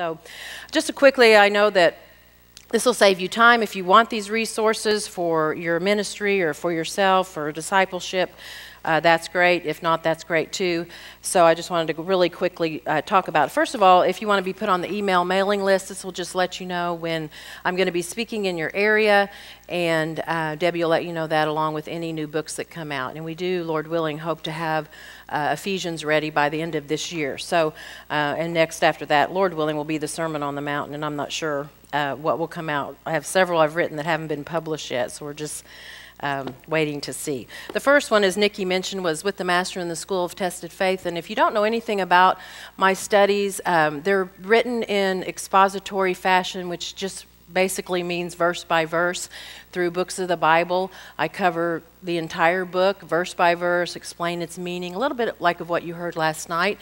So, just quickly, I know that this will save you time if you want these resources for your ministry or for yourself or discipleship. Uh, that's great. If not, that's great too. So I just wanted to really quickly uh, talk about it. First of all, if you want to be put on the email mailing list, this will just let you know when I'm going to be speaking in your area, and uh, Debbie will let you know that along with any new books that come out. And we do, Lord willing, hope to have uh, Ephesians ready by the end of this year. So, uh, and next after that, Lord willing, will be the Sermon on the Mount, and I'm not sure uh, what will come out. I have several I've written that haven't been published yet, so we're just um, waiting to see. The first one, as Nikki mentioned, was with the Master in the School of Tested Faith. And if you don't know anything about my studies, um, they're written in expository fashion, which just basically means verse by verse through books of the Bible. I cover the entire book, verse by verse, explain its meaning, a little bit like of what you heard last night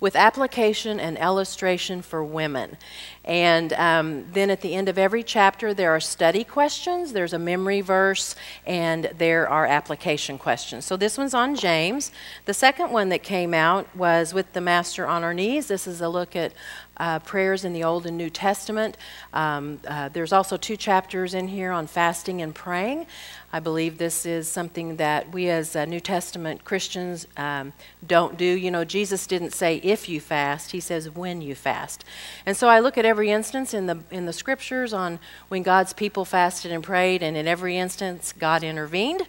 with application and illustration for women. And um, then at the end of every chapter, there are study questions, there's a memory verse, and there are application questions. So this one's on James. The second one that came out was with the Master on Our Knees. This is a look at uh, prayers in the Old and New Testament. Um, uh, there's also two chapters in here on fasting and praying. I believe this is something that we as uh, New Testament Christians um, don't do. You know, Jesus didn't say if you fast, he says when you fast. And so I look at every instance in the, in the scriptures on when God's people fasted and prayed, and in every instance, God intervened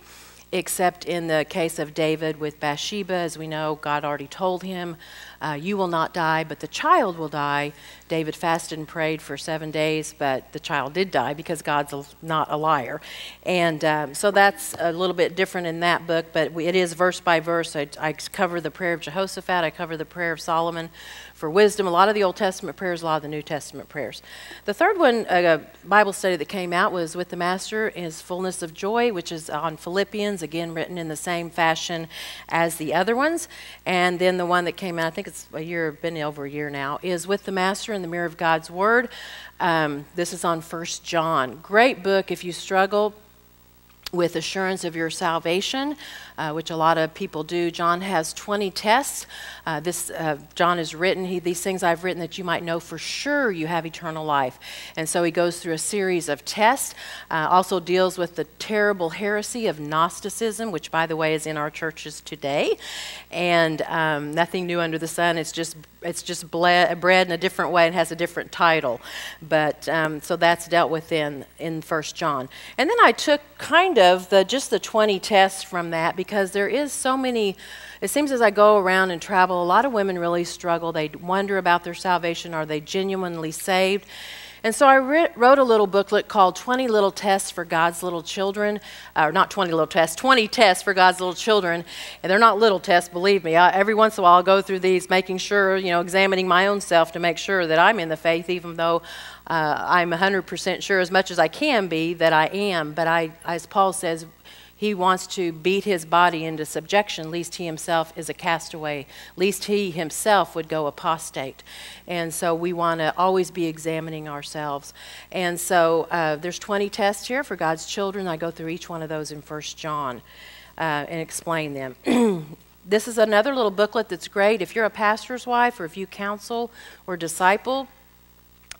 except in the case of David with Bathsheba. As we know, God already told him, uh, You will not die, but the child will die. David fasted and prayed for seven days, but the child did die because God's not a liar. And um, so that's a little bit different in that book, but it is verse by verse. I, I cover the prayer of Jehoshaphat, I cover the prayer of Solomon for wisdom, a lot of the Old Testament prayers, a lot of the New Testament prayers. The third one, a uh, Bible study that came out was with the Master is Fullness of Joy, which is on Philippians, again written in the same fashion as the other ones. And then the one that came out, I think it's a year, been over a year now, is with the Master in the Mirror of God's Word. Um, this is on First John. Great book if you struggle with assurance of your salvation, uh, which a lot of people do. John has 20 tests. Uh, this uh, John has written he, these things I've written that you might know for sure you have eternal life. And so he goes through a series of tests. Uh, also deals with the terrible heresy of Gnosticism, which, by the way, is in our churches today, and um, nothing new under the sun. It's just it's just bread in a different way and has a different title. But um, so that's dealt with in in First John. And then I took kind of the just the 20 tests from that because there is so many. It seems as I go around and travel, a lot of women really struggle. They wonder about their salvation. Are they genuinely saved? And so I wrote a little booklet called 20 Little Tests for God's Little Children. Or uh, not 20 little tests, 20 tests for God's little children. And they're not little tests, believe me. I, every once in a while I'll go through these, making sure, you know, examining my own self to make sure that I'm in the faith, even though uh, I'm 100% sure, as much as I can be, that I am. But I, as Paul says, he wants to beat his body into subjection, lest he himself is a castaway, lest he himself would go apostate. And so we want to always be examining ourselves. And so uh, there's 20 tests here for God's children. I go through each one of those in 1 John uh, and explain them. this is another little booklet that's great. If you're a pastor's wife or if you counsel or disciple,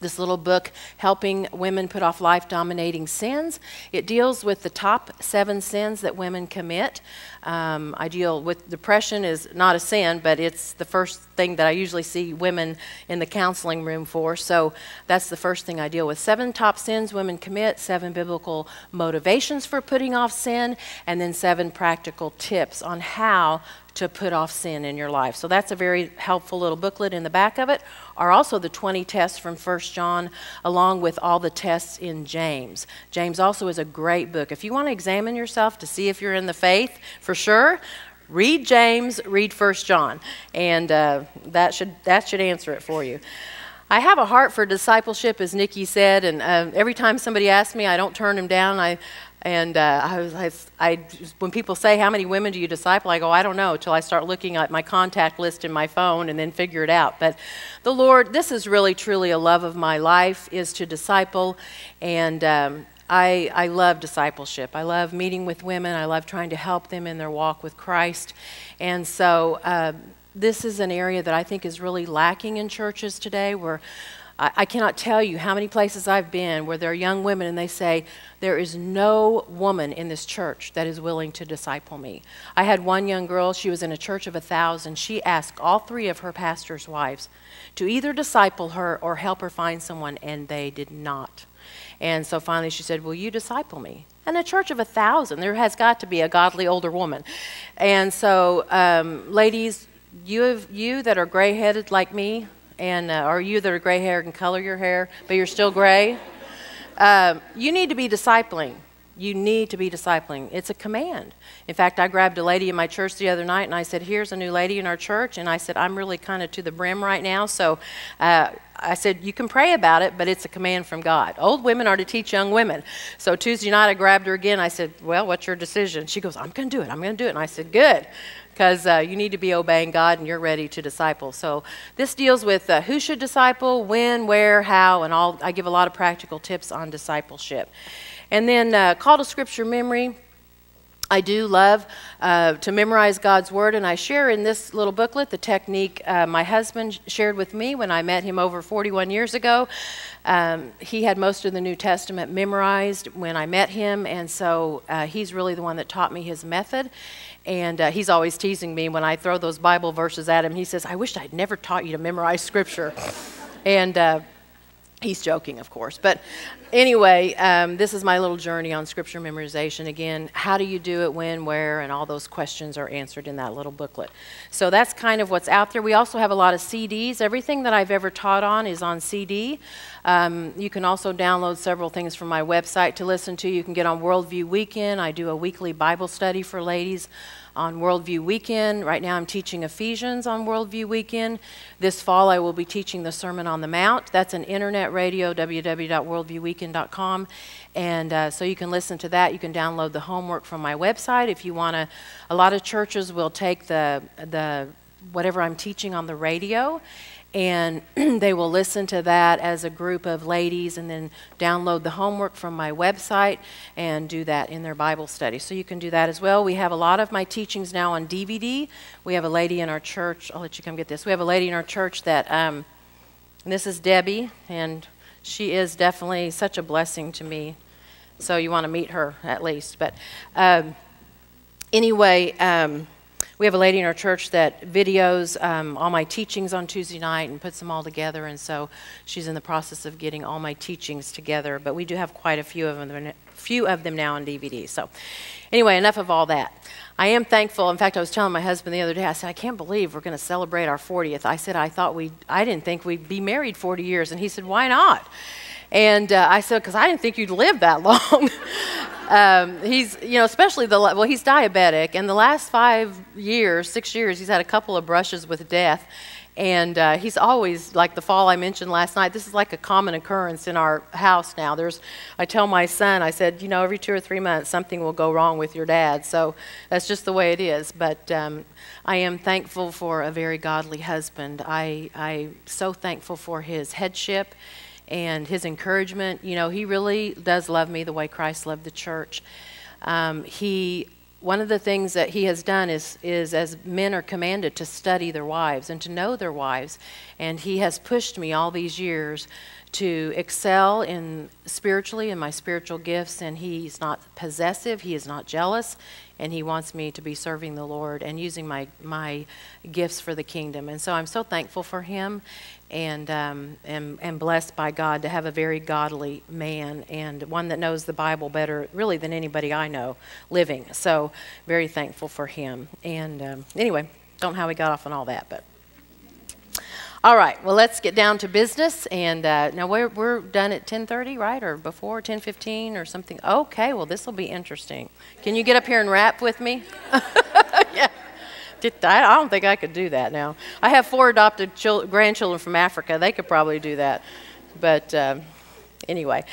this little book, Helping Women Put Off Life Dominating Sins. It deals with the top seven sins that women commit. Um, I deal with depression is not a sin, but it's the first thing that I usually see women in the counseling room for. So that's the first thing I deal with. Seven top sins women commit, seven biblical motivations for putting off sin, and then seven practical tips on how to put off sin in your life. So that's a very helpful little booklet in the back of it. Are also the 20 tests from 1 John, along with all the tests in James. James also is a great book. If you want to examine yourself to see if you're in the faith, for sure, read James, read 1 John, and uh, that should that should answer it for you. I have a heart for discipleship, as Nikki said, and uh, every time somebody asks me, I don't turn them down. I, and uh, I was, I, I, when people say, How many women do you disciple? I go, I don't know, until I start looking at my contact list in my phone and then figure it out. But the Lord, this is really, truly a love of my life, is to disciple. And um, I, I love discipleship. I love meeting with women. I love trying to help them in their walk with Christ. And so, uh, this is an area that I think is really lacking in churches today where I, I cannot tell you how many places I've been where there are young women and they say, There is no woman in this church that is willing to disciple me. I had one young girl, she was in a church of a thousand. She asked all three of her pastor's wives to either disciple her or help her find someone, and they did not. And so finally she said, Will you disciple me? And a church of a thousand, there has got to be a godly older woman. And so, um, ladies, you, have, you that are gray headed like me, and uh, you that are gray haired and color your hair, but you're still gray, um, you need to be discipling. You need to be discipling. It's a command. In fact, I grabbed a lady in my church the other night and I said, Here's a new lady in our church. And I said, I'm really kind of to the brim right now. So uh, I said, You can pray about it, but it's a command from God. Old women are to teach young women. So Tuesday night, I grabbed her again. I said, Well, what's your decision? She goes, I'm going to do it. I'm going to do it. And I said, Good because uh, you need to be obeying God and you're ready to disciple. So this deals with uh, who should disciple, when, where, how, and all. I give a lot of practical tips on discipleship. And then uh, call to scripture memory. I do love uh, to memorize God's Word, and I share in this little booklet the technique uh, my husband shared with me when I met him over 41 years ago. Um, he had most of the New Testament memorized when I met him, and so uh, he's really the one that taught me his method. And uh, he's always teasing me when I throw those Bible verses at him. He says, I wish I'd never taught you to memorize Scripture. And uh, he's joking, of course. But anyway, um, this is my little journey on Scripture memorization. Again, how do you do it, when, where, and all those questions are answered in that little booklet. So that's kind of what's out there. We also have a lot of CDs. Everything that I've ever taught on is on CD. Um, you can also download several things from my website to listen to. You can get on Worldview Weekend. I do a weekly Bible study for ladies on Worldview Weekend. Right now I'm teaching Ephesians on Worldview Weekend. This fall I will be teaching the Sermon on the Mount. That's an internet radio, www.worldviewweekend.com. And uh, so you can listen to that. You can download the homework from my website if you want to. A lot of churches will take the, the whatever I'm teaching on the radio and they will listen to that as a group of ladies and then download the homework from my website and do that in their Bible study. So you can do that as well. We have a lot of my teachings now on DVD. We have a lady in our church, I'll let you come get this. We have a lady in our church that, um, this is Debbie, and she is definitely such a blessing to me. So you want to meet her at least. But um, anyway, um, we have a lady in our church that videos um, all my teachings on Tuesday night and puts them all together, and so she's in the process of getting all my teachings together. But we do have quite a few of them, few of them now on DVD. So, anyway, enough of all that. I am thankful. In fact, I was telling my husband the other day. I said, I can't believe we're going to celebrate our 40th. I said, I thought we, I didn't think we'd be married 40 years, and he said, Why not? And uh, I said, because I didn't think you'd live that long. um, he's, you know, especially the, well, he's diabetic. And the last five years, six years, he's had a couple of brushes with death. And uh, he's always, like the fall I mentioned last night, this is like a common occurrence in our house now. There's, I tell my son, I said, you know, every two or three months something will go wrong with your dad. So that's just the way it is. But um, I am thankful for a very godly husband. I, I'm so thankful for his headship and his encouragement. You know, he really does love me the way Christ loved the church. Um, he one of the things that he has done is, is as men are commanded to study their wives and to know their wives. And he has pushed me all these years to excel in spiritually in my spiritual gifts. And he's not possessive, he is not jealous, and he wants me to be serving the Lord and using my, my gifts for the kingdom. And so I'm so thankful for him and um, am, am blessed by God to have a very godly man and one that knows the Bible better, really, than anybody I know living. So, very thankful for him. And um, anyway, don't know how we got off on all that, but. All right, well, let's get down to business. And uh, now we're, we're done at 10.30, right? Or before 10.15 or something. Okay, well, this will be interesting. Can you get up here and rap with me? I don't think I could do that now. I have four adopted children, grandchildren from Africa. They could probably do that. But um, anyway.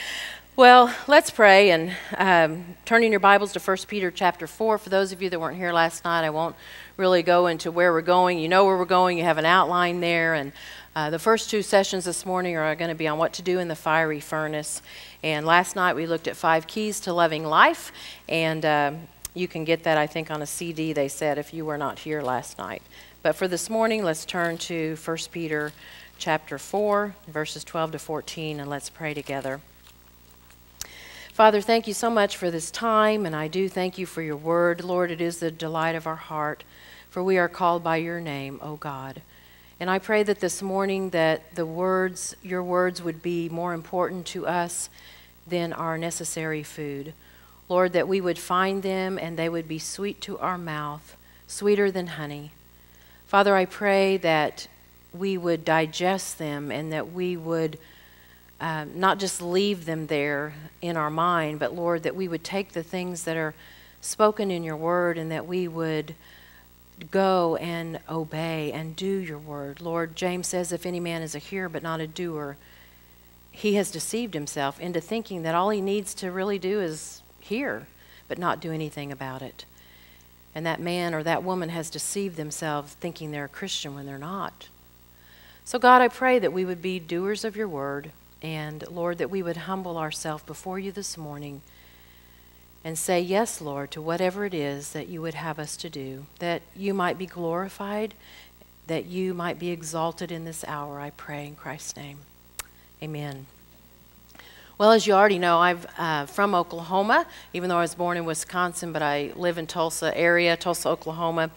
Well, let's pray and um, turning your Bibles to 1 Peter chapter 4. For those of you that weren't here last night, I won't really go into where we're going. You know where we're going, you have an outline there. And uh, the first two sessions this morning are going to be on what to do in the fiery furnace. And last night we looked at five keys to loving life. And uh, you can get that, I think, on a CD, they said, if you were not here last night. But for this morning, let's turn to 1 Peter chapter 4, verses 12 to 14, and let's pray together. Father, thank you so much for this time, and I do thank you for your word. Lord, it is the delight of our heart, for we are called by your name, O God. And I pray that this morning that the words, your words would be more important to us than our necessary food. Lord, that we would find them and they would be sweet to our mouth, sweeter than honey. Father, I pray that we would digest them and that we would uh, not just leave them there in our mind, but Lord, that we would take the things that are spoken in your word and that we would go and obey and do your word. Lord, James says, if any man is a hearer but not a doer, he has deceived himself into thinking that all he needs to really do is hear, but not do anything about it. And that man or that woman has deceived themselves thinking they're a Christian when they're not. So, God, I pray that we would be doers of your word, and Lord, that we would humble ourselves before you this morning and say, Yes, Lord, to whatever it is that you would have us to do, that you might be glorified, that you might be exalted in this hour, I pray in Christ's name. Amen. Well, as you already know, I'm uh, from Oklahoma, even though I was born in Wisconsin, but I live in Tulsa area, Tulsa, Oklahoma.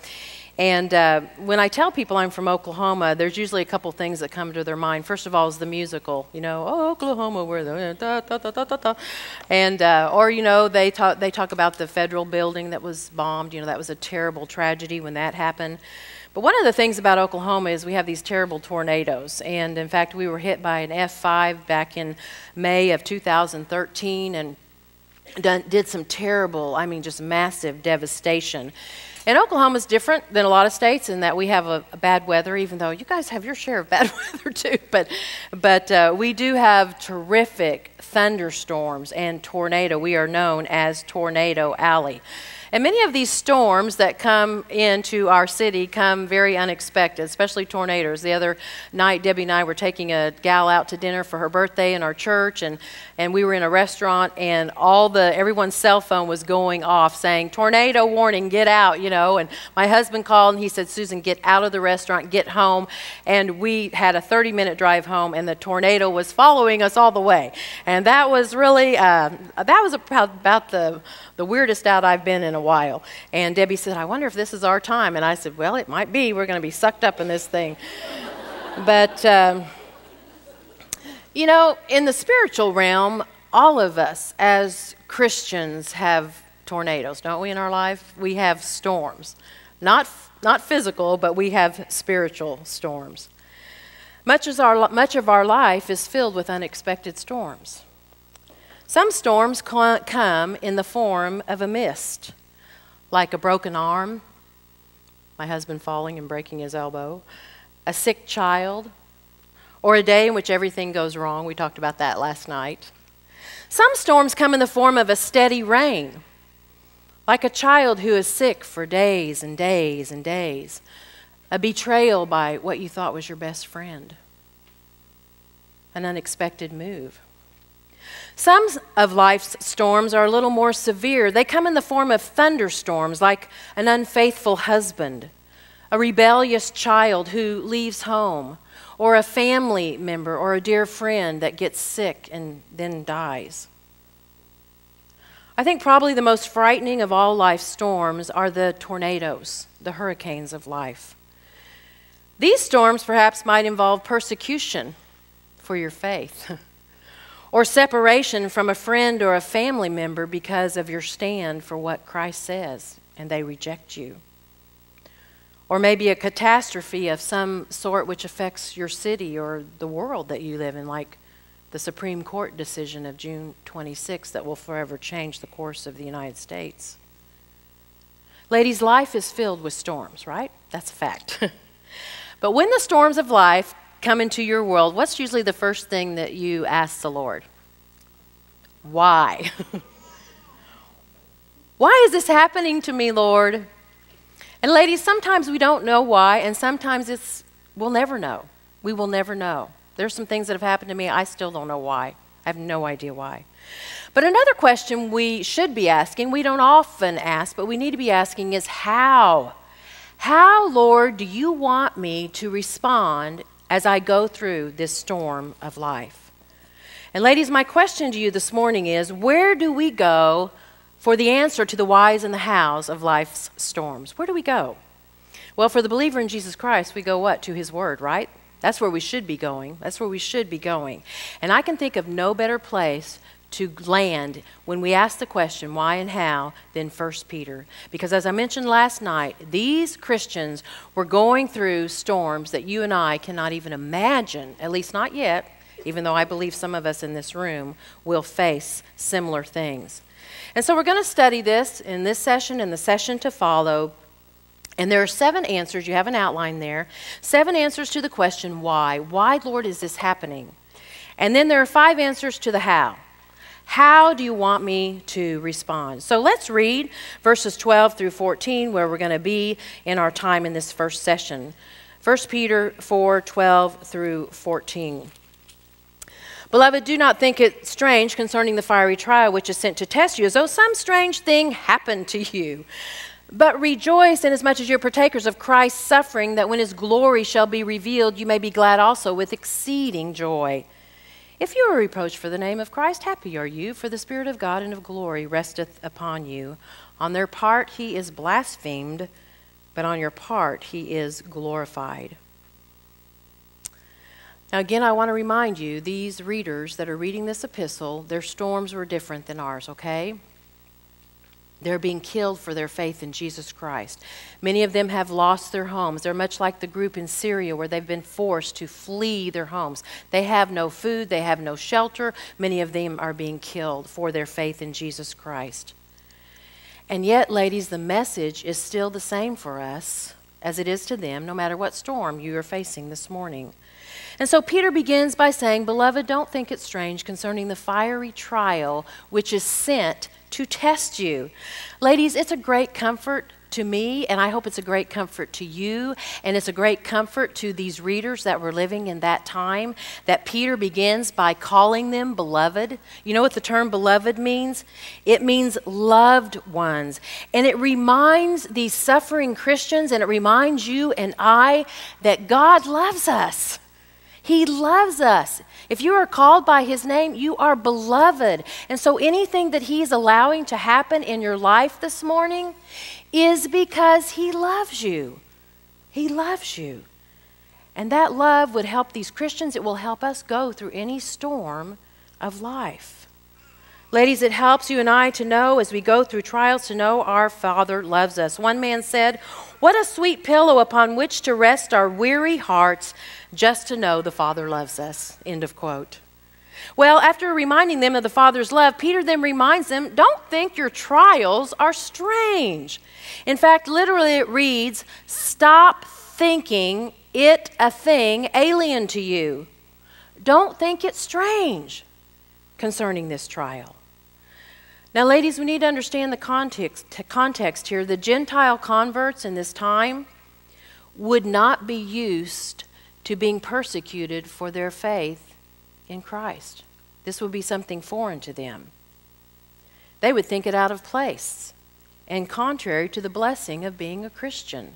And uh, when I tell people I'm from Oklahoma, there's usually a couple things that come to their mind. First of all, is the musical, you know, oh, Oklahoma, where the da, da, da, da, da, da. and uh, or you know they talk they talk about the federal building that was bombed. You know that was a terrible tragedy when that happened. But one of the things about Oklahoma is we have these terrible tornadoes. And in fact, we were hit by an F5 back in May of 2013 and done, did some terrible, I mean, just massive devastation. And Oklahoma is different than a lot of states in that we have a, a, bad weather, even though you guys have your share of bad weather too. But, but uh, we do have terrific thunderstorms and tornado. We are known as Tornado Alley. And many of these storms that come into our city come very unexpected, especially tornadoes. The other night, Debbie and I were taking a gal out to dinner for her birthday in our church, and, and we were in a restaurant, and all the everyone's cell phone was going off saying, Tornado warning, get out, you know. And my husband called and he said, Susan, get out of the restaurant, get home. And we had a 30 minute drive home, and the tornado was following us all the way. And that was really, uh, that was about, about the the weirdest out I've been in a while. And Debbie said, I wonder if this is our time. And I said, Well, it might be. We're going to be sucked up in this thing. but, um, you know, in the spiritual realm, all of us as Christians have tornadoes, don't we, in our life? We have storms. Not, not physical, but we have spiritual storms. Much, as our, much of our life is filled with unexpected storms. Some storms come in the form of a mist, like a broken arm, my husband falling and breaking his elbow, a sick child, or a day in which everything goes wrong. We talked about that last night. Some storms come in the form of a steady rain, like a child who is sick for days and days and days, a betrayal by what you thought was your best friend, an unexpected move. Some of life's storms are a little more severe. They come in the form of thunderstorms, like an unfaithful husband, a rebellious child who leaves home, or a family member or a dear friend that gets sick and then dies. I think probably the most frightening of all life's storms are the tornadoes, the hurricanes of life. These storms perhaps might involve persecution for your faith. or separation from a friend or a family member because of your stand for what Christ says and they reject you. Or maybe a catastrophe of some sort which affects your city or the world that you live in, like the Supreme Court decision of June 26 that will forever change the course of the United States. Ladies, life is filled with storms, right? That's a fact. but when the storms of life come into your world, what's usually the first thing that you ask the Lord? Why? why is this happening to me, Lord? And ladies, sometimes we don't know why, and sometimes it's we'll never know. We will never know. There's some things that have happened to me, I still don't know why. I have no idea why. But another question we should be asking, we don't often ask, but we need to be asking is how? How, Lord, do you want me to respond as I go through this storm of life. And, ladies, my question to you this morning is where do we go for the answer to the whys and the hows of life's storms? Where do we go? Well, for the believer in Jesus Christ, we go what? To his word, right? That's where we should be going. That's where we should be going. And I can think of no better place to land when we ask the question why and how than first Peter. Because as I mentioned last night, these Christians were going through storms that you and I cannot even imagine, at least not yet, even though I believe some of us in this room will face similar things. And so we're going to study this in this session and the session to follow. And there are seven answers, you have an outline there. Seven answers to the question, why? Why, Lord, is this happening? And then there are five answers to the how. How do you want me to respond? So let's read verses 12 through 14, where we're going to be in our time in this first session. 1 Peter 4 12 through 14. Beloved, do not think it strange concerning the fiery trial which is sent to test you, as though some strange thing happened to you. But rejoice inasmuch as you're partakers of Christ's suffering, that when his glory shall be revealed, you may be glad also with exceeding joy. If you are reproached for the name of Christ, happy are you, for the Spirit of God and of glory resteth upon you. On their part he is blasphemed, but on your part he is glorified. Now, again, I want to remind you these readers that are reading this epistle, their storms were different than ours, okay? They're being killed for their faith in Jesus Christ. Many of them have lost their homes. They're much like the group in Syria where they've been forced to flee their homes. They have no food, they have no shelter. Many of them are being killed for their faith in Jesus Christ. And yet, ladies, the message is still the same for us as it is to them, no matter what storm you are facing this morning. And so Peter begins by saying, Beloved, don't think it strange concerning the fiery trial which is sent to test you. Ladies, it's a great comfort to me, and I hope it's a great comfort to you, and it's a great comfort to these readers that were living in that time, that Peter begins by calling them beloved. You know what the term beloved means? It means loved ones. And it reminds these suffering Christians, and it reminds you and I that God loves us. He loves us. If you are called by His name, you are beloved. And so anything that He's allowing to happen in your life this morning is because He loves you. He loves you. And that love would help these Christians, it will help us go through any storm of life. Ladies, it helps you and I to know as we go through trials to know our Father loves us. One man said, What a sweet pillow upon which to rest our weary hearts just to know the Father loves us. End of quote. Well, after reminding them of the Father's love, Peter then reminds them don't think your trials are strange. In fact, literally it reads, Stop thinking it a thing alien to you. Don't think it strange concerning this trial. Now, ladies, we need to understand the context, context here. The Gentile converts in this time would not be used to being persecuted for their faith in Christ. This would be something foreign to them. They would think it out of place and contrary to the blessing of being a Christian.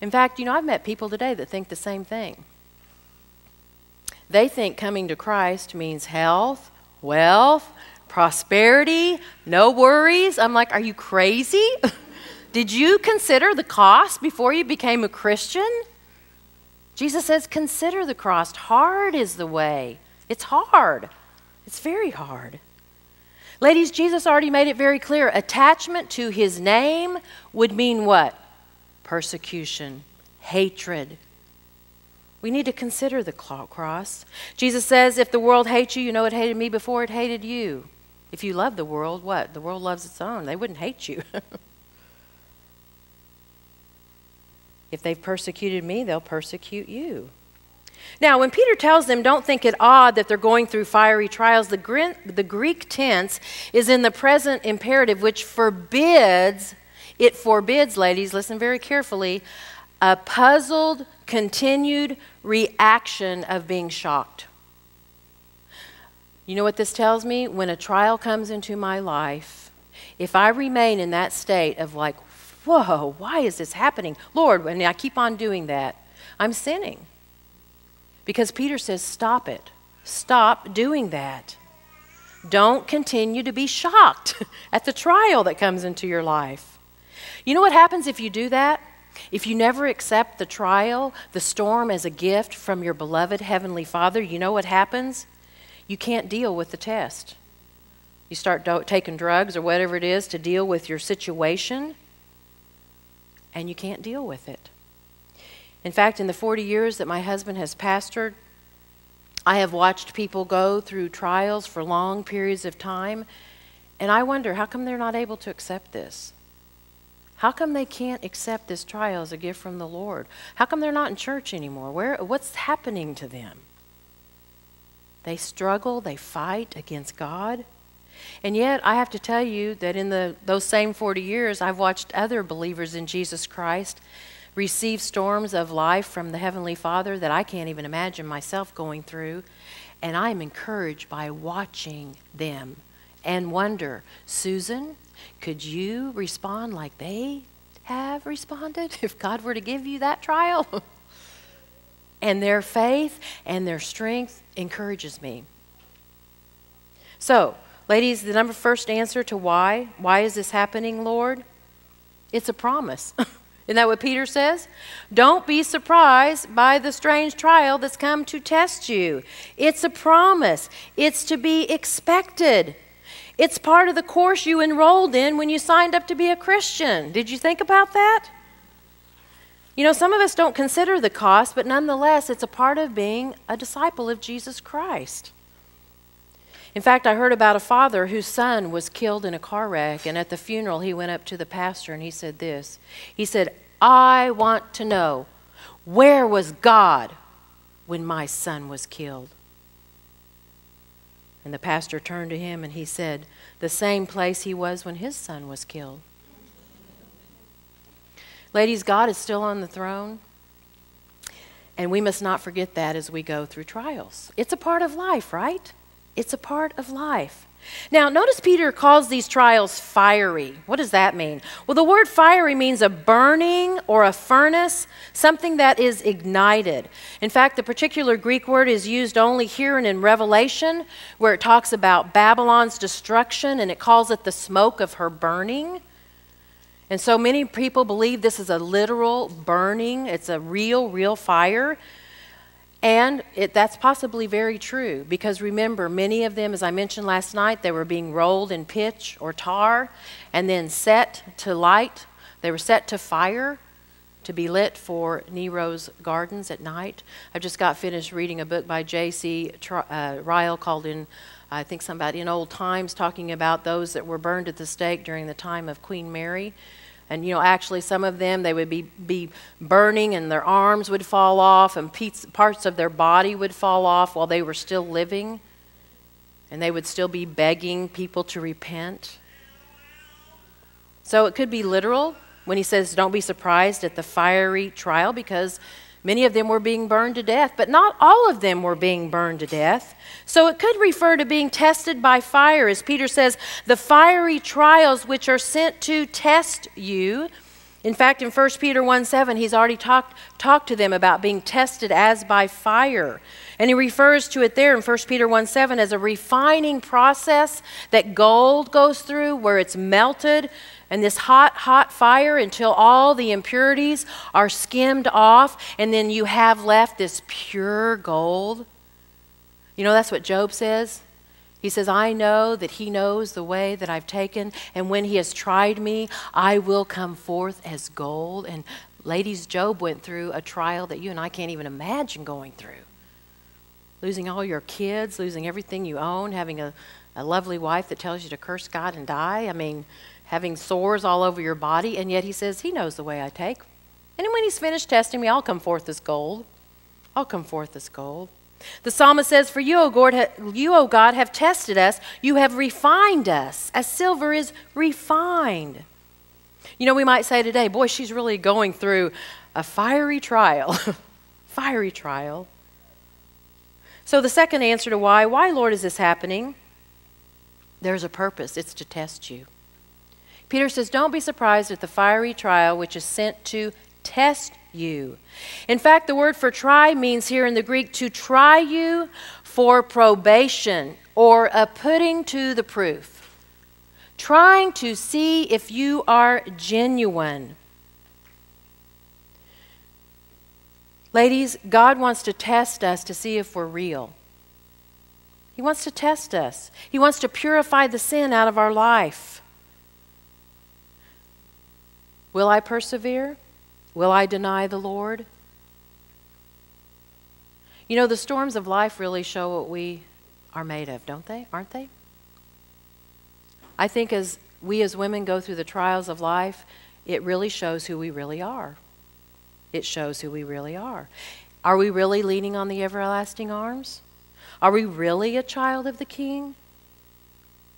In fact, you know, I've met people today that think the same thing. They think coming to Christ means health, wealth, prosperity, no worries. I'm like, are you crazy? Did you consider the cost before you became a Christian? Jesus says, Consider the cross. Hard is the way. It's hard. It's very hard. Ladies, Jesus already made it very clear. Attachment to his name would mean what? Persecution, hatred. We need to consider the cross. Jesus says, If the world hates you, you know it hated me before it hated you. If you love the world, what? The world loves its own. They wouldn't hate you. If they've persecuted me, they'll persecute you. Now, when Peter tells them, don't think it odd that they're going through fiery trials, the, the Greek tense is in the present imperative, which forbids, it forbids, ladies, listen very carefully, a puzzled, continued reaction of being shocked. You know what this tells me? When a trial comes into my life, if I remain in that state of like, whoa, why is this happening? Lord, and I keep on doing that, I'm sinning. Because Peter says, Stop it. Stop doing that. Don't continue to be shocked at the trial that comes into your life. You know what happens if you do that? If you never accept the trial, the storm as a gift from your beloved Heavenly Father, you know what happens? You can't deal with the test. You start taking drugs or whatever it is to deal with your situation, and you can't deal with it. In fact, in the 40 years that my husband has pastored, I have watched people go through trials for long periods of time, and I wonder how come they're not able to accept this? How come they can't accept this trial as a gift from the Lord? How come they're not in church anymore? Where, what's happening to them? They struggle, they fight against God. And yet, I have to tell you that in the, those same 40 years, I've watched other believers in Jesus Christ receive storms of life from the Heavenly Father that I can't even imagine myself going through. And I'm encouraged by watching them and wonder, Susan, could you respond like they have responded if God were to give you that trial? and their faith and their strength encourages me. So, ladies, the number first answer to why, why is this happening, Lord? It's a promise. Isn't that what Peter says? Don't be surprised by the strange trial that's come to test you. It's a promise, it's to be expected. It's part of the course you enrolled in when you signed up to be a Christian. Did you think about that? You know, some of us don't consider the cost, but nonetheless, it's a part of being a disciple of Jesus Christ. In fact, I heard about a father whose son was killed in a car wreck, and at the funeral, he went up to the pastor and he said this. He said, I want to know where was God when my son was killed? And the pastor turned to him and he said, The same place he was when his son was killed. Ladies, God is still on the throne. And we must not forget that as we go through trials. It's a part of life, right? It's a part of life. Now, notice Peter calls these trials fiery. What does that mean? Well, the word fiery means a burning or a furnace, something that is ignited. In fact, the particular Greek word is used only here and in Revelation, where it talks about Babylon's destruction and it calls it the smoke of her burning. And so many people believe this is a literal burning, it's a real, real fire. And it, that's possibly very true because remember, many of them, as I mentioned last night, they were being rolled in pitch or tar and then set to light. They were set to fire to be lit for Nero's gardens at night. I just got finished reading a book by J.C. Uh, Ryle called in, I think somebody in old times, talking about those that were burned at the stake during the time of Queen Mary. And, you know, actually, some of them, they would be, be burning and their arms would fall off and parts of their body would fall off while they were still living. And they would still be begging people to repent. So it could be literal when he says, Don't be surprised at the fiery trial because Many of them were being burned to death, but not all of them were being burned to death. So it could refer to being tested by fire, as Peter says, the fiery trials which are sent to test you. In fact, in 1 Peter 1 7, he's already talked, talked to them about being tested as by fire. And he refers to it there in 1 Peter 1 7 as a refining process that gold goes through, where it's melted and this hot, hot fire until all the impurities are skimmed off, and then you have left this pure gold. You know, that's what Job says. He says, I know that he knows the way that I've taken, and when he has tried me, I will come forth as gold. And ladies, Job went through a trial that you and I can't even imagine going through. Losing all your kids, losing everything you own, having a, a lovely wife that tells you to curse God and die. I mean, having sores all over your body, and yet he says, He knows the way I take. And when he's finished testing me, I'll come forth as gold. I'll come forth as gold. The psalmist says, For you, O God, you, O God, have tested us. You have refined us as silver is refined. You know, we might say today, boy, she's really going through a fiery trial. fiery trial. So, the second answer to why, why, Lord, is this happening? There's a purpose. It's to test you. Peter says, Don't be surprised at the fiery trial which is sent to test you. In fact, the word for try means here in the Greek to try you for probation or a putting to the proof, trying to see if you are genuine. Ladies, God wants to test us to see if we're real. He wants to test us, He wants to purify the sin out of our life. Will I persevere? Will I deny the Lord? You know, the storms of life really show what we are made of, don't they? Aren't they? I think as we as women go through the trials of life, it really shows who we really are. It shows who we really are. Are we really leaning on the everlasting arms? Are we really a child of the King?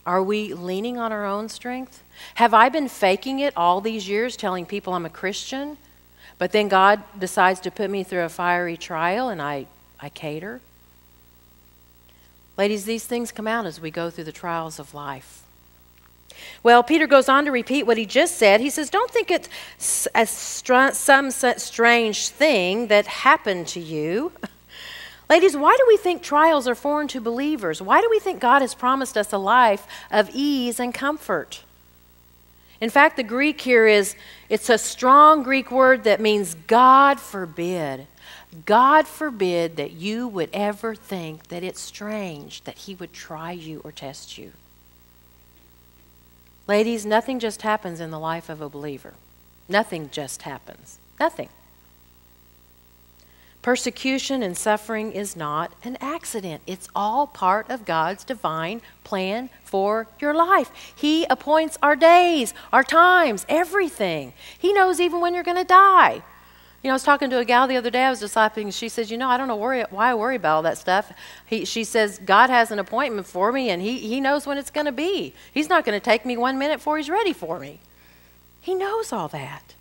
Are we leaning on our own strength? Have I been faking it all these years, telling people I'm a Christian, but then God decides to put me through a fiery trial and I, I cater? Ladies, these things come out as we go through the trials of life. Well, Peter goes on to repeat what he just said. He says, Don't think it's a str- some strange thing that happened to you. Ladies, why do we think trials are foreign to believers? Why do we think God has promised us a life of ease and comfort? In fact, the Greek here is it's a strong Greek word that means God forbid. God forbid that you would ever think that it's strange that he would try you or test you. Ladies, nothing just happens in the life of a believer. Nothing just happens. Nothing. Persecution and suffering is not an accident. It's all part of God's divine plan for your life. He appoints our days, our times, everything. He knows even when you're going to die. You know, I was talking to a gal the other day. I was discipling, she says, "You know, I don't know worry, why I worry about all that stuff." He, she says, "God has an appointment for me, and He He knows when it's going to be. He's not going to take me one minute before He's ready for me. He knows all that."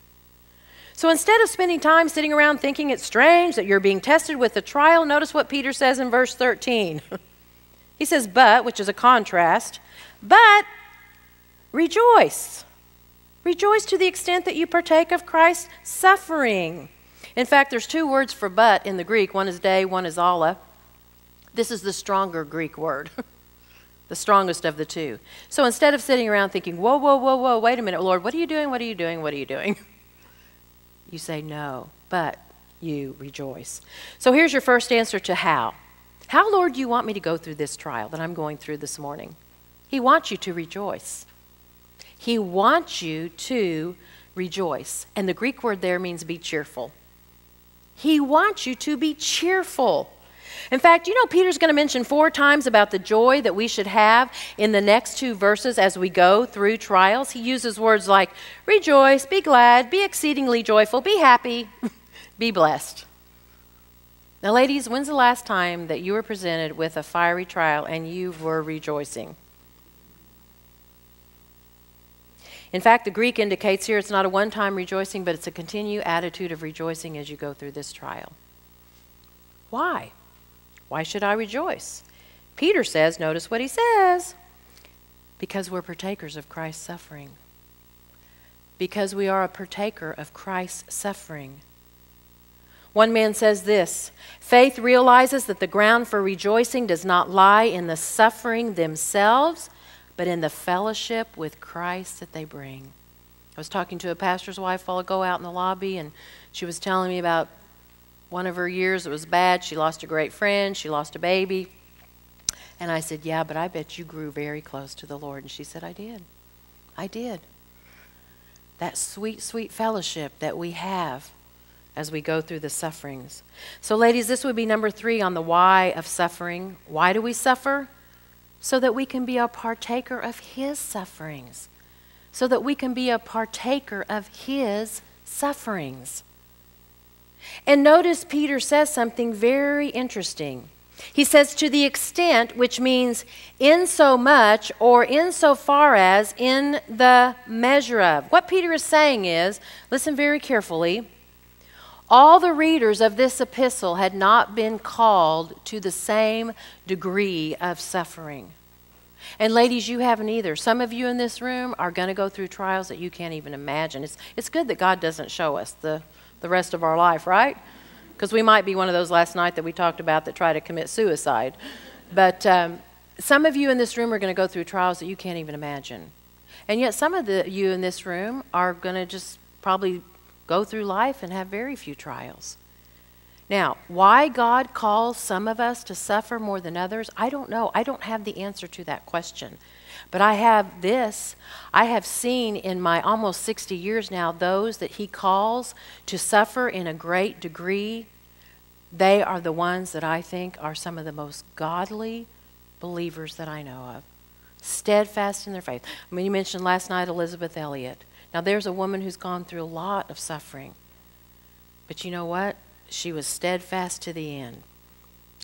So instead of spending time sitting around thinking it's strange that you're being tested with a trial, notice what Peter says in verse 13. he says, but, which is a contrast, but rejoice. Rejoice to the extent that you partake of Christ's suffering. In fact, there's two words for but in the Greek one is dei, one is alla. This is the stronger Greek word, the strongest of the two. So instead of sitting around thinking, whoa, whoa, whoa, whoa, wait a minute, Lord, what are you doing? What are you doing? What are you doing? You say no, but you rejoice. So here's your first answer to how. How, Lord, do you want me to go through this trial that I'm going through this morning? He wants you to rejoice. He wants you to rejoice. And the Greek word there means be cheerful. He wants you to be cheerful. In fact, you know, Peter's going to mention four times about the joy that we should have in the next two verses as we go through trials. He uses words like rejoice, be glad, be exceedingly joyful, be happy, be blessed. Now, ladies, when's the last time that you were presented with a fiery trial and you were rejoicing? In fact, the Greek indicates here it's not a one time rejoicing, but it's a continued attitude of rejoicing as you go through this trial. Why? Why should I rejoice? Peter says, notice what he says, because we're partakers of Christ's suffering. Because we are a partaker of Christ's suffering. One man says this faith realizes that the ground for rejoicing does not lie in the suffering themselves, but in the fellowship with Christ that they bring. I was talking to a pastor's wife while ago out in the lobby, and she was telling me about one of her years it was bad. She lost a great friend, she lost a baby. And I said, Yeah, but I bet you grew very close to the Lord. And she said, I did. I did. That sweet, sweet fellowship that we have as we go through the sufferings. So, ladies, this would be number three on the why of suffering. Why do we suffer? So that we can be a partaker of His sufferings. So that we can be a partaker of His sufferings. And notice Peter says something very interesting. He says, to the extent, which means in so much or in so far as, in the measure of. What Peter is saying is, listen very carefully, all the readers of this epistle had not been called to the same degree of suffering. And ladies, you haven't either. Some of you in this room are going to go through trials that you can't even imagine. It's, it's good that God doesn't show us the the rest of our life, right? Because we might be one of those last night that we talked about that try to commit suicide. But um, some of you in this room are going to go through trials that you can't even imagine. And yet, some of the, you in this room are going to just probably go through life and have very few trials. Now, why God calls some of us to suffer more than others, I don't know. I don't have the answer to that question. But I have this. I have seen in my almost 60 years now those that He calls to suffer in a great degree. They are the ones that I think are some of the most godly believers that I know of. Steadfast in their faith. I mean, you mentioned last night Elisabeth Elliot. Now, there's a woman who's gone through a lot of suffering. But you know what? She was steadfast to the end.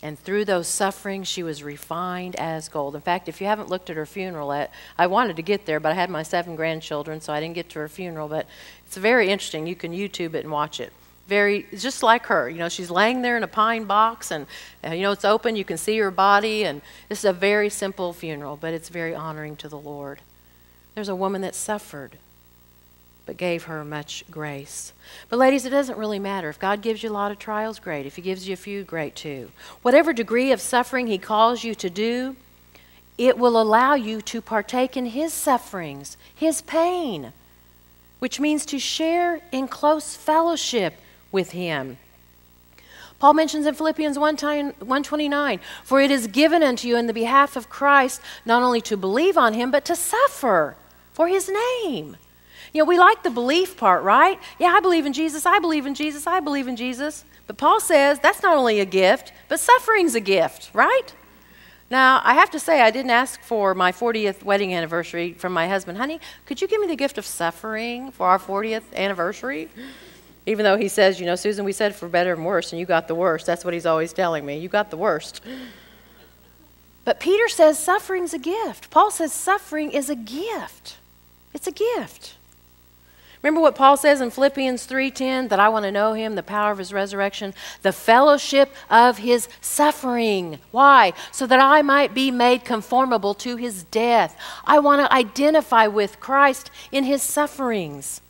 And through those sufferings, she was refined as gold. In fact, if you haven't looked at her funeral, at, I wanted to get there, but I had my seven grandchildren, so I didn't get to her funeral. But it's very interesting. You can YouTube it and watch it. Very, just like her. You know, she's laying there in a pine box, and uh, you know it's open. You can see her body, and this is a very simple funeral, but it's very honoring to the Lord. There's a woman that suffered but gave her much grace. But, ladies, it doesn't really matter. If God gives you a lot of trials, great. If He gives you a few, great too. Whatever degree of suffering He calls you to do, it will allow you to partake in His sufferings, His pain, which means to share in close fellowship with Him. Paul mentions in Philippians 129 For it is given unto you in the behalf of Christ not only to believe on Him, but to suffer for His name. You know, we like the belief part, right? Yeah, I believe in Jesus, I believe in Jesus, I believe in Jesus. But Paul says that's not only a gift, but suffering's a gift, right? Now, I have to say, I didn't ask for my 40th wedding anniversary from my husband. Honey, could you give me the gift of suffering for our 40th anniversary? Even though he says, you know, Susan, we said for better and worse, and you got the worst. That's what he's always telling me. You got the worst. But Peter says suffering's a gift. Paul says suffering is a gift. It's a gift. Remember what Paul says in Philippians 3:10 that I want to know him, the power of his resurrection, the fellowship of his suffering. Why? So that I might be made conformable to his death. I want to identify with Christ in his sufferings.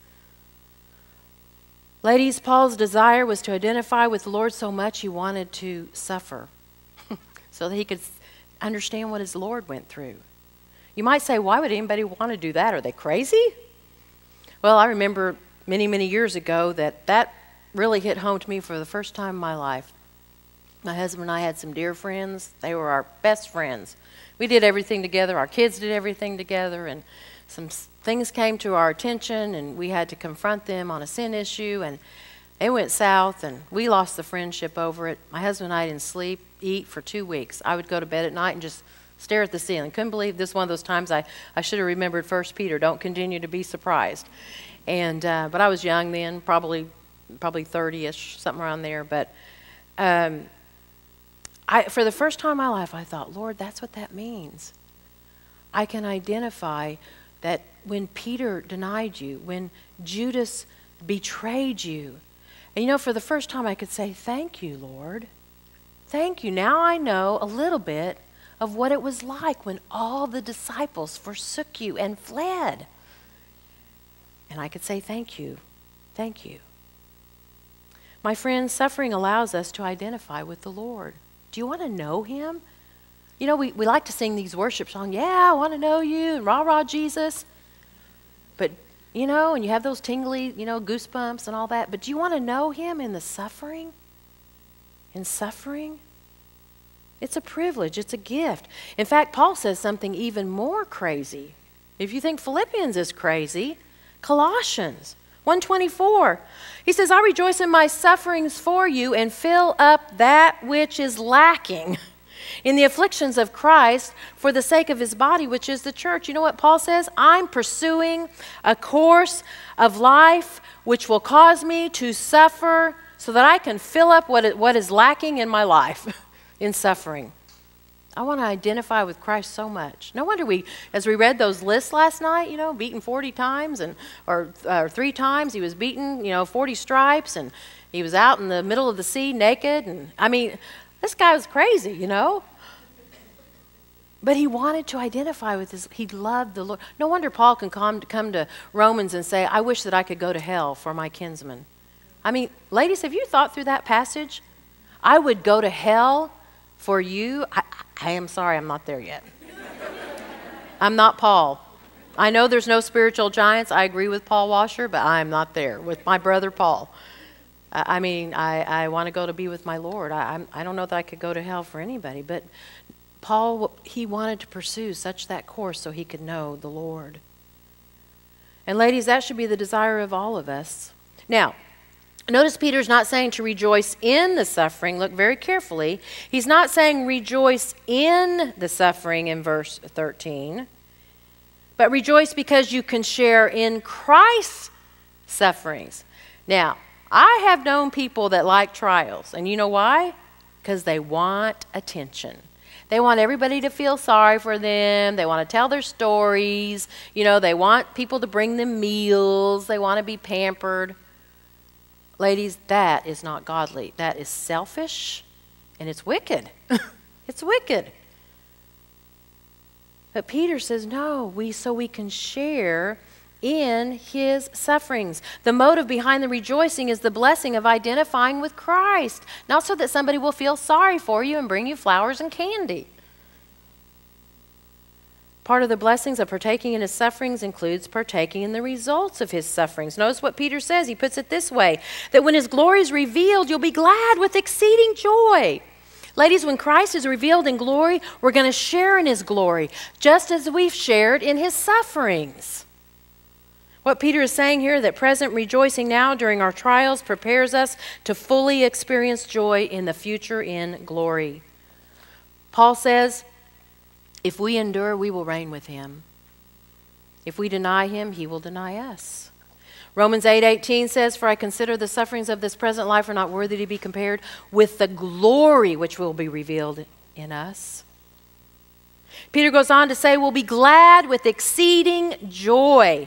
Ladies, Paul's desire was to identify with the Lord so much he wanted to suffer so that he could understand what his Lord went through. You might say, why would anybody want to do that? Are they crazy? Well, I remember many, many years ago that that really hit home to me for the first time in my life. My husband and I had some dear friends. They were our best friends. We did everything together. Our kids did everything together. And some things came to our attention, and we had to confront them on a sin issue. And it went south, and we lost the friendship over it. My husband and I didn't sleep, eat for two weeks. I would go to bed at night and just stare at the ceiling. Couldn't believe this one of those times I, I should have remembered First Peter. Don't continue to be surprised. And uh, but I was young then, probably probably 30ish, something around there. But um, I, for the first time in my life, I thought, Lord, that's what that means. I can identify that when Peter denied you, when Judas betrayed you, and you know, for the first time, I could say, Thank you, Lord. Thank you. Now I know a little bit of what it was like when all the disciples forsook you and fled. And I could say, Thank you. Thank you. My friends, suffering allows us to identify with the Lord. Do you want to know Him? You know, we, we like to sing these worship songs, yeah, I want to know you, and rah rah Jesus. But, you know, and you have those tingly, you know, goosebumps and all that. But do you want to know Him in the suffering? In suffering? It's a privilege, it's a gift. In fact, Paul says something even more crazy. If you think Philippians is crazy, Colossians 124. He says, I rejoice in my sufferings for you and fill up that which is lacking in the afflictions of Christ for the sake of his body, which is the church. You know what Paul says? I'm pursuing a course of life which will cause me to suffer so that I can fill up what, what is lacking in my life. in suffering. I want to identify with Christ so much. No wonder we, as we read those lists last night, you know, beaten 40 times and or, or three times he was beaten, you know, 40 stripes, and he was out in the middle of the sea naked, and I mean, this guy was crazy, you know. But he wanted to identify with his. He loved the Lord. No wonder Paul can come, come to Romans and say, "I wish that I could go to hell for my kinsman." I mean, ladies, have you thought through that passage? I would go to hell for you. I, I am sorry, I'm not there yet. I'm not Paul. I know there's no spiritual giants. I agree with Paul Washer, but I'm not there with my brother Paul. I mean, I, I want to go to be with my Lord. I, I don't know that I could go to hell for anybody, but Paul, he wanted to pursue such that course so he could know the Lord. And ladies, that should be the desire of all of us. Now, notice Peter's not saying to rejoice in the suffering. Look very carefully. He's not saying rejoice in the suffering in verse 13, but rejoice because you can share in Christ's sufferings. Now, I have known people that like trials, and you know why? Because they want attention. They want everybody to feel sorry for them. They want to tell their stories. You know, they want people to bring them meals. They want to be pampered. Ladies, that is not godly. That is selfish and it's wicked. it's wicked. But Peter says, no, we so we can share in his sufferings. The motive behind the rejoicing is the blessing of identifying with Christ, not so that somebody will feel sorry for you and bring you flowers and candy. Part of the blessings of partaking in his sufferings includes partaking in the results of his sufferings. Notice what Peter says. He puts it this way that when his glory is revealed, you'll be glad with exceeding joy. Ladies, when Christ is revealed in glory, we're going to share in his glory, just as we've shared in his sufferings. What Peter is saying here that present rejoicing now during our trials prepares us to fully experience joy in the future in glory. Paul says, if we endure, we will reign with him. If we deny him, he will deny us. Romans 8:18 8, says, "For I consider the sufferings of this present life are not worthy to be compared with the glory which will be revealed in us." Peter goes on to say, "We'll be glad with exceeding joy."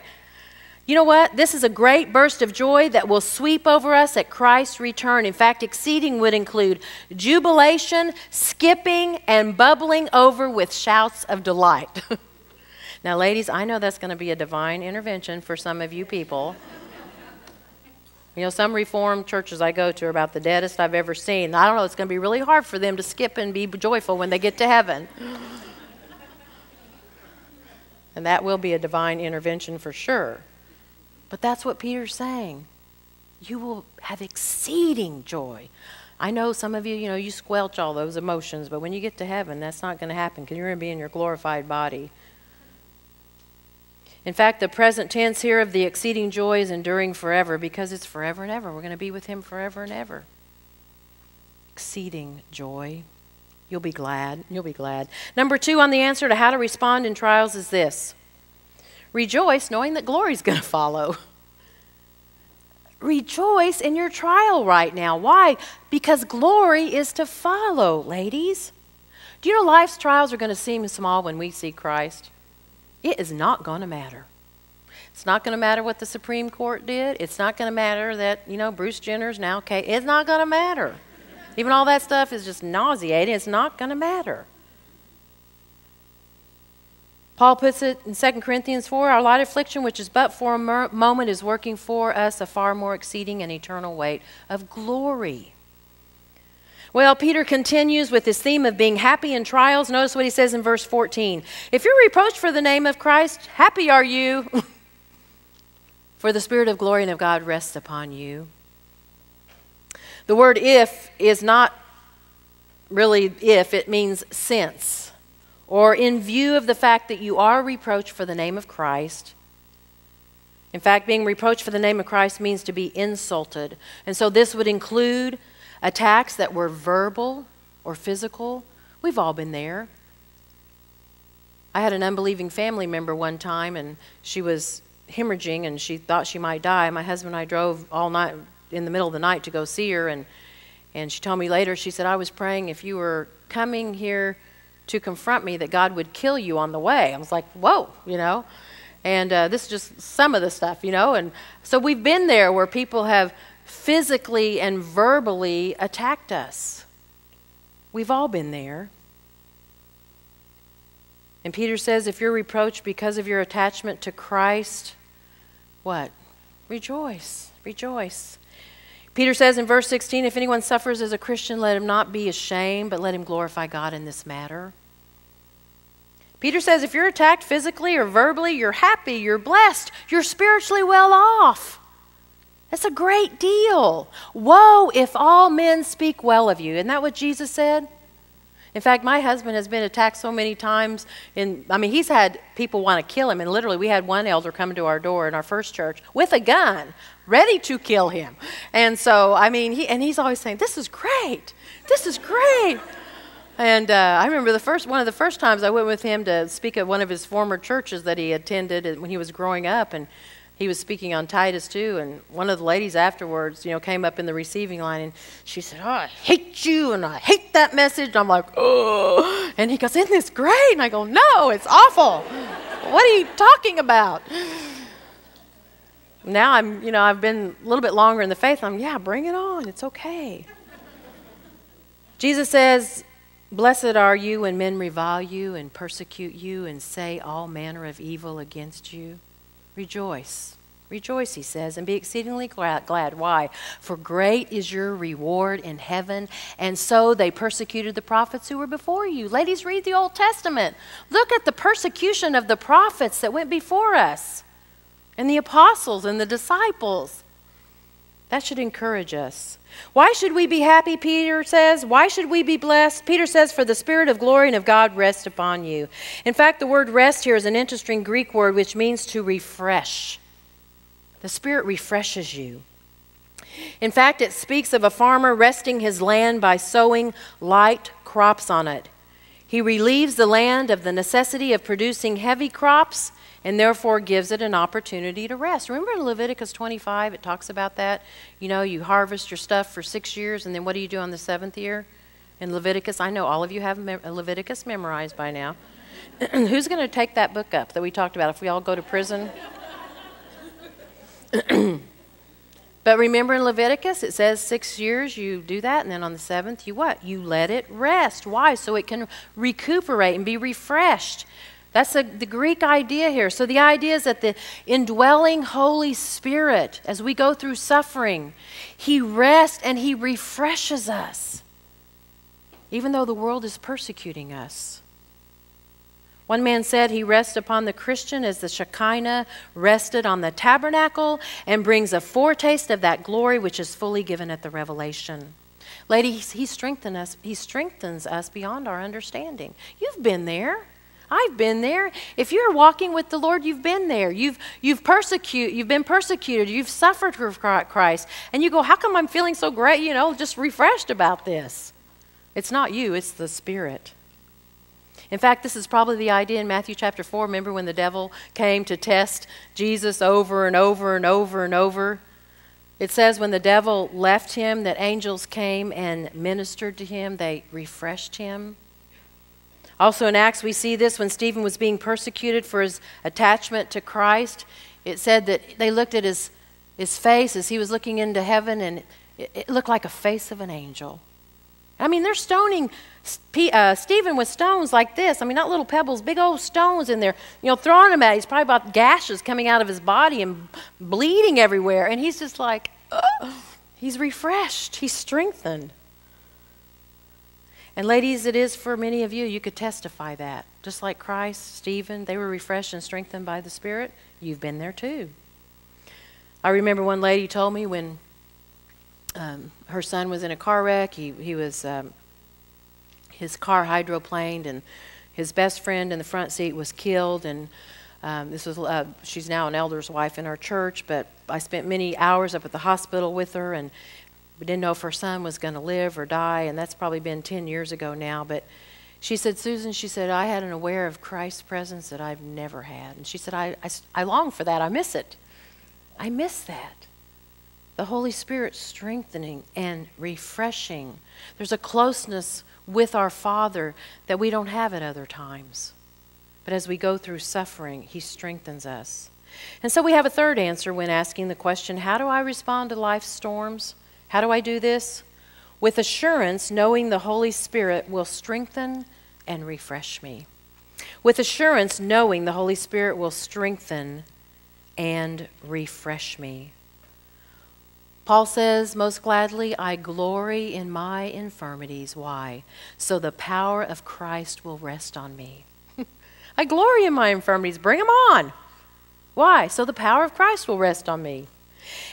You know what? This is a great burst of joy that will sweep over us at Christ's return. In fact, exceeding would include jubilation, skipping, and bubbling over with shouts of delight. now, ladies, I know that's going to be a divine intervention for some of you people. You know, some Reformed churches I go to are about the deadest I've ever seen. I don't know, it's going to be really hard for them to skip and be joyful when they get to heaven. and that will be a divine intervention for sure. But that's what Peter's saying. You will have exceeding joy. I know some of you, you know, you squelch all those emotions, but when you get to heaven, that's not going to happen because you're going to be in your glorified body. In fact, the present tense here of the exceeding joy is enduring forever because it's forever and ever. We're going to be with Him forever and ever. Exceeding joy. You'll be glad. You'll be glad. Number two on the answer to how to respond in trials is this Rejoice knowing that glory is going to follow. Rejoice in your trial right now. Why? Because glory is to follow, ladies. Do you know life's trials are going to seem small when we see Christ? It is not going to matter. It's not going to matter what the Supreme Court did. It's not going to matter that, you know, Bruce Jenner's now okay. It's not going to matter. Even all that stuff is just nauseating. It's not going to matter. Paul puts it in 2 Corinthians 4 our light affliction, which is but for a moment, is working for us a far more exceeding and eternal weight of glory. Well, Peter continues with his theme of being happy in trials. Notice what he says in verse 14 If you're reproached for the name of Christ, happy are you, for the Spirit of glory and of God rests upon you. The word if is not really if, it means since or in view of the fact that you are reproached for the name of Christ. In fact, being reproached for the name of Christ means to be insulted. And so this would include attacks that were verbal or physical. We've all been there. I had an unbelieving family member one time, and she was hemorrhaging and she thought she might die. My husband and I drove all night in the middle of the night to go see her, and, and she told me later, she said, I was praying if you were coming here to confront me that God would kill you on the way. I was like, whoa, you know? And uh, this is just some of the stuff, you know? And so we've been there where people have physically and verbally attacked us. We've all been there. And Peter says, if you're reproached because of your attachment to Christ, what? Rejoice. Rejoice. Peter says in verse 16 if anyone suffers as a Christian, let him not be ashamed, but let him glorify God in this matter. Peter says if you're attacked physically or verbally, you're happy, you're blessed, you're spiritually well off. That's a great deal. Woe if all men speak well of you. Isn't that what Jesus said? In fact, my husband has been attacked so many times. In, I mean, he's had people want to kill him. And literally, we had one elder come to our door in our first church with a gun, ready to kill him. And so, I mean, he, and he's always saying, This is great. This is great. And uh, I remember the first one of the first times I went with him to speak at one of his former churches that he attended when he was growing up. And he was speaking on Titus two. and one of the ladies afterwards, you know, came up in the receiving line and she said, Oh, I hate you and I hate that message. And I'm like, Oh. And he goes, Isn't this great? And I go, No, it's awful. what are you talking about? Now I'm, you know, I've been a little bit longer in the faith. I'm, yeah, bring it on. It's okay. Jesus says, Blessed are you when men revile you and persecute you and say all manner of evil against you. Rejoice. Rejoice, he says, and be exceedingly glad. Why? For great is your reward in heaven. And so they persecuted the prophets who were before you. Ladies, read the Old Testament. Look at the persecution of the prophets that went before us, and the apostles and the disciples. That should encourage us. Why should we be happy, Peter says? Why should we be blessed? Peter says, For the Spirit of glory and of God rest upon you. In fact, the word rest here is an interesting Greek word which means to refresh. The Spirit refreshes you. In fact, it speaks of a farmer resting his land by sowing light crops on it. He relieves the land of the necessity of producing heavy crops and therefore gives it an opportunity to rest. Remember in Leviticus 25, it talks about that? You know, you harvest your stuff for six years, and then what do you do on the seventh year? In Leviticus, I know all of you have uh, Leviticus memorized by now. Who's going to take that book up that we talked about if we all go to prison? but remember in Leviticus, it says six years you do that, and then on the seventh, you what? You let it rest. Why? So it can recuperate and be refreshed. That's the, the Greek idea here. So the idea is that the indwelling Holy Spirit, as we go through suffering, He rests and He refreshes us, even though the world is persecuting us. One man said he rests upon the Christian as the Shekinah rested on the tabernacle and brings a foretaste of that glory which is fully given at the revelation. Ladies, he strengthens us, he strengthens us beyond our understanding. You've been there. I've been there. If you're walking with the Lord, you've been there. You've, you've, persecute, you've been persecuted. You've suffered for Christ. And you go, How come I'm feeling so great, you know, just refreshed about this? It's not you, it's the Spirit. In fact, this is probably the idea in Matthew chapter 4. Remember when the devil came to test Jesus over and over and over and over? It says when the devil left him that angels came and ministered to him, they refreshed him. Also in Acts, we see this when Stephen was being persecuted for his attachment to Christ. It said that they looked at his, his face as he was looking into heaven, and it, it looked like a face of an angel. I mean, they're stoning uh, Stephen with stones like this. I mean, not little pebbles, big old stones in there, you know, throwing them at him. He's probably about gashes coming out of his body and bleeding everywhere. And he's just like, he's refreshed, he's strengthened. And ladies, it is for many of you, you could testify that. Just like Christ, Stephen, they were refreshed and strengthened by the Spirit. You've been there too. I remember one lady told me when um, her son was in a car wreck, he, he was, um, his car hydroplaned, and his best friend in the front seat was killed. And um, this was, uh, she's now an elder's wife in our church, but I spent many hours up at the hospital with her, and we didn't know if her son was going to live or die, and that's probably been 10 years ago now. But she said, Susan, she said, I had an aware of Christ's presence that I've never had. And she said, I, I, I long for that. I miss it. I miss that. The Holy Spirit strengthening and refreshing. There's a closeness with our Father that we don't have at other times. But as we go through suffering, He strengthens us. And so we have a third answer when asking the question how do I respond to life's storms? How do I do this? With assurance, knowing the Holy Spirit will strengthen and refresh me. With assurance, knowing the Holy Spirit will strengthen and refresh me. Paul says, most gladly, I glory in my infirmities. Why? So the power of Christ will rest on me. I glory in my infirmities. Bring them on. Why? So the power of Christ will rest on me.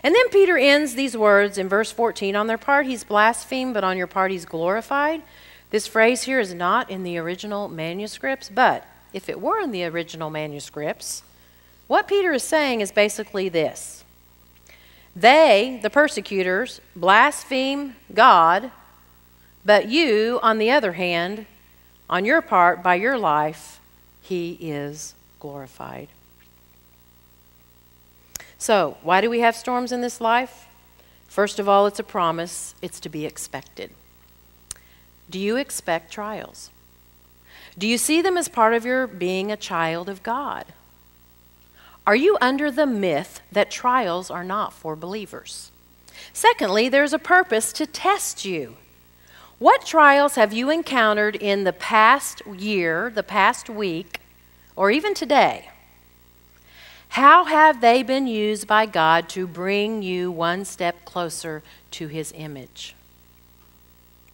And then Peter ends these words in verse 14. On their part, he's blasphemed, but on your part, he's glorified. This phrase here is not in the original manuscripts, but if it were in the original manuscripts, what Peter is saying is basically this They, the persecutors, blaspheme God, but you, on the other hand, on your part, by your life, he is glorified. So, why do we have storms in this life? First of all, it's a promise, it's to be expected. Do you expect trials? Do you see them as part of your being a child of God? Are you under the myth that trials are not for believers? Secondly, there's a purpose to test you. What trials have you encountered in the past year, the past week, or even today? How have they been used by God to bring you one step closer to His image?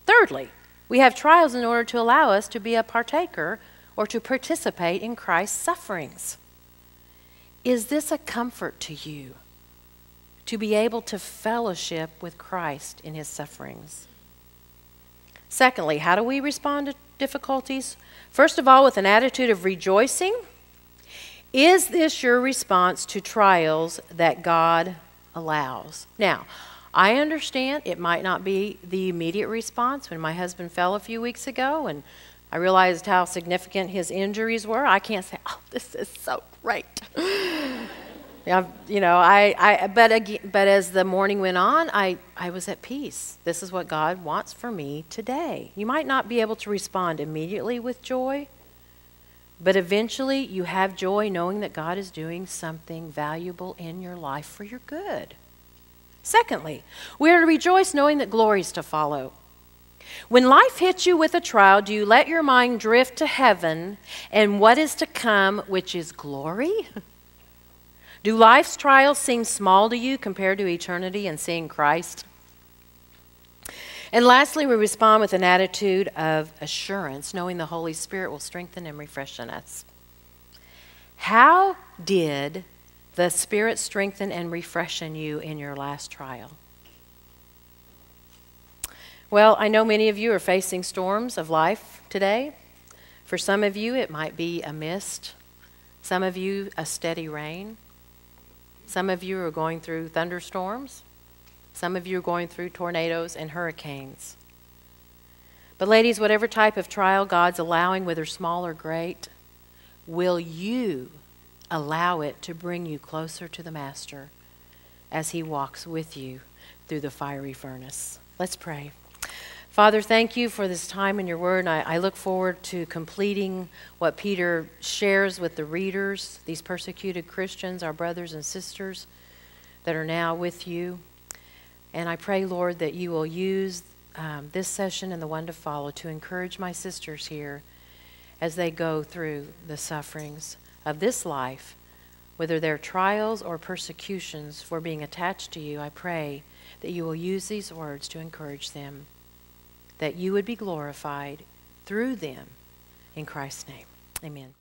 Thirdly, we have trials in order to allow us to be a partaker or to participate in Christ's sufferings. Is this a comfort to you to be able to fellowship with Christ in His sufferings? Secondly, how do we respond to difficulties? First of all, with an attitude of rejoicing is this your response to trials that God allows? Now, I understand it might not be the immediate response. When my husband fell a few weeks ago and I realized how significant his injuries were, I can't say, oh, this is so great. you know, I, I but, again, but as the morning went on, I, I was at peace. This is what God wants for me today. You might not be able to respond immediately with joy, but eventually, you have joy knowing that God is doing something valuable in your life for your good. Secondly, we are to rejoice knowing that glory is to follow. When life hits you with a trial, do you let your mind drift to heaven and what is to come, which is glory? Do life's trials seem small to you compared to eternity and seeing Christ? And lastly, we respond with an attitude of assurance, knowing the Holy Spirit will strengthen and refreshen us. How did the Spirit strengthen and refreshen you in your last trial? Well, I know many of you are facing storms of life today. For some of you, it might be a mist. Some of you, a steady rain. Some of you are going through thunderstorms. Some of you are going through tornadoes and hurricanes. But, ladies, whatever type of trial God's allowing, whether small or great, will you allow it to bring you closer to the Master as He walks with you through the fiery furnace? Let's pray. Father, thank you for this time in your word, I, I, look forward to completing what Peter shares with the readers, these persecuted Christians, our brothers and sisters that are now with you. And I pray, Lord, that you will use um, this session and the one to follow to encourage my sisters here as they go through the sufferings of this life, whether they're trials or persecutions for being attached to you. I pray that you will use these words to encourage them, that you would be glorified through them. In Christ's name, amen.